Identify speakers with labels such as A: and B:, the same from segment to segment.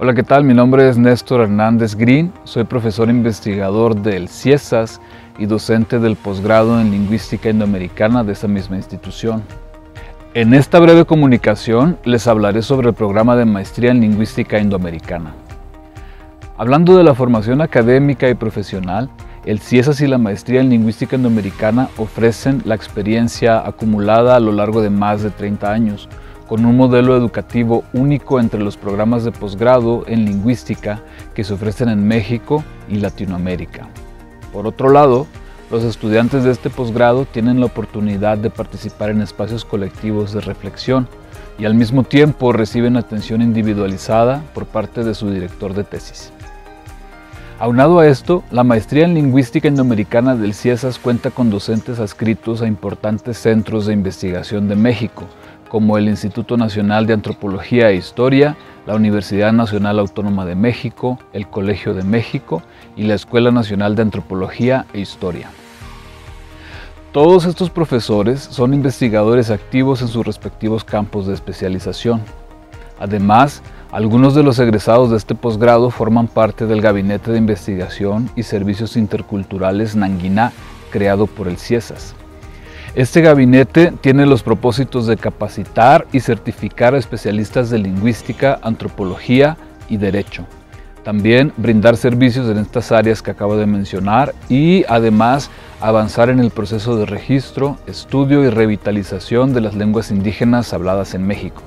A: Hola, ¿qué tal? Mi nombre es Néstor Hernández Green, soy profesor investigador del CIESAS y docente del posgrado en Lingüística Indoamericana de esa misma institución. En esta breve comunicación les hablaré sobre el programa de maestría en Lingüística Indoamericana. Hablando de la formación académica y profesional, el CIESAS y la maestría en Lingüística Indoamericana ofrecen la experiencia acumulada a lo largo de más de 30 años, con un modelo educativo único entre los programas de posgrado en lingüística que se ofrecen en México y Latinoamérica. Por otro lado, los estudiantes de este posgrado tienen la oportunidad de participar en espacios colectivos de reflexión y al mismo tiempo reciben atención individualizada por parte de su director de tesis. Aunado a esto, la maestría en lingüística indoamericana del CIESAS cuenta con docentes adscritos a importantes centros de investigación de México, como el Instituto Nacional de Antropología e Historia, la Universidad Nacional Autónoma de México, el Colegio de México y la Escuela Nacional de Antropología e Historia. Todos estos profesores son investigadores activos en sus respectivos campos de especialización. Además, algunos de los egresados de este posgrado forman parte del Gabinete de Investigación y Servicios Interculturales Nanguiná, creado por el CIESAS. Este gabinete tiene los propósitos de capacitar y certificar a especialistas de lingüística, antropología y derecho. También brindar servicios en estas áreas que acabo de mencionar y además avanzar en el proceso de registro, estudio y revitalización de las lenguas indígenas habladas en México.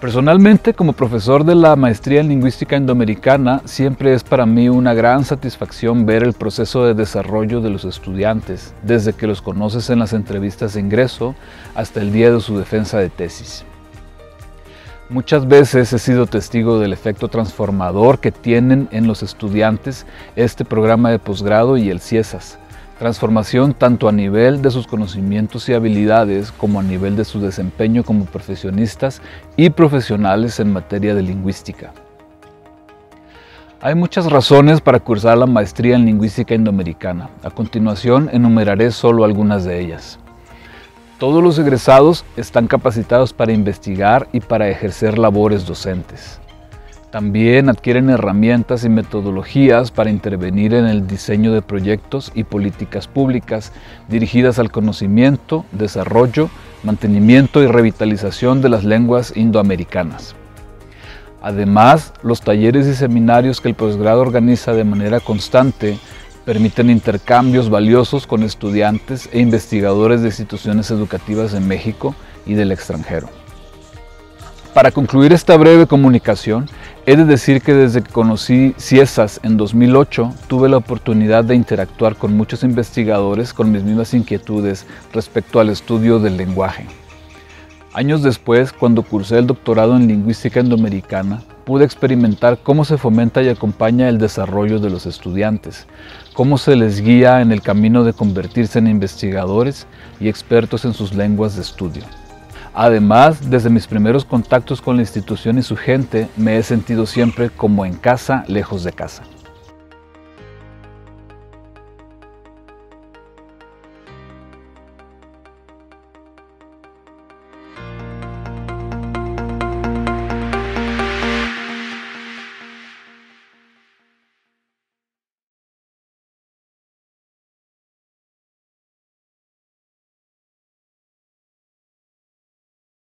A: Personalmente, como profesor de la maestría en lingüística indoamericana, siempre es para mí una gran satisfacción ver el proceso de desarrollo de los estudiantes, desde que los conoces en las entrevistas de ingreso hasta el día de su defensa de tesis. Muchas veces he sido testigo del efecto transformador que tienen en los estudiantes este programa de posgrado y el CIESAS, Transformación tanto a nivel de sus conocimientos y habilidades como a nivel de su desempeño como profesionistas y profesionales en materia de lingüística. Hay muchas razones para cursar la maestría en lingüística indoamericana. A continuación enumeraré solo algunas de ellas. Todos los egresados están capacitados para investigar y para ejercer labores docentes. También adquieren herramientas y metodologías para intervenir en el diseño de proyectos y políticas públicas dirigidas al conocimiento, desarrollo, mantenimiento y revitalización de las lenguas indoamericanas. Además, los talleres y seminarios que el posgrado organiza de manera constante permiten intercambios valiosos con estudiantes e investigadores de instituciones educativas de México y del extranjero. Para concluir esta breve comunicación, He de decir que desde que conocí CIESAS en 2008, tuve la oportunidad de interactuar con muchos investigadores con mis mismas inquietudes respecto al estudio del lenguaje. Años después, cuando cursé el doctorado en lingüística endoamericana, pude experimentar cómo se fomenta y acompaña el desarrollo de los estudiantes, cómo se les guía en el camino de convertirse en investigadores y expertos en sus lenguas de estudio. Además, desde mis primeros contactos con la institución y su gente, me he sentido siempre como en casa, lejos de casa.